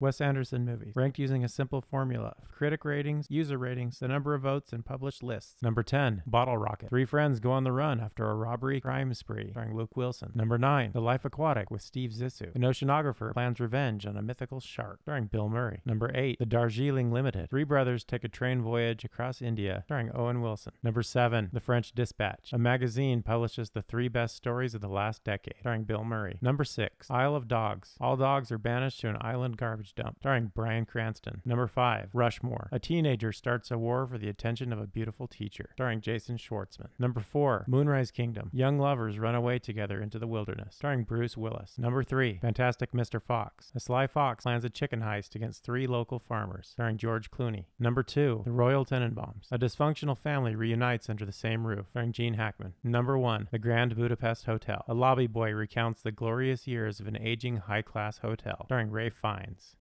Wes Anderson movies, ranked using a simple formula of critic ratings, user ratings, the number of votes, and published lists. Number 10, Bottle Rocket. Three friends go on the run after a robbery crime spree, starring Luke Wilson. Number 9, The Life Aquatic with Steve Zissou. An oceanographer plans revenge on a mythical shark, starring Bill Murray. Number 8, The Darjeeling Limited. Three brothers take a train voyage across India, starring Owen Wilson. Number 7, The French Dispatch. A magazine publishes the three best stories of the last decade, starring Bill Murray. Number 6, Isle of Dogs. All dogs are banished to an island garbage dump, starring Bryan Cranston. Number 5, Rushmore. A teenager starts a war for the attention of a beautiful teacher, starring Jason Schwartzman. Number 4, Moonrise Kingdom. Young lovers run away together into the wilderness, starring Bruce Willis. Number 3, Fantastic Mr. Fox. A sly fox plans a chicken heist against three local farmers, starring George Clooney. Number 2, The Royal Tenenbaums. A dysfunctional family reunites under the same roof, starring Gene Hackman. Number 1, The Grand Budapest Hotel. A lobby boy recounts the glorious years of an aging high-class hotel, starring Ralph Fiennes.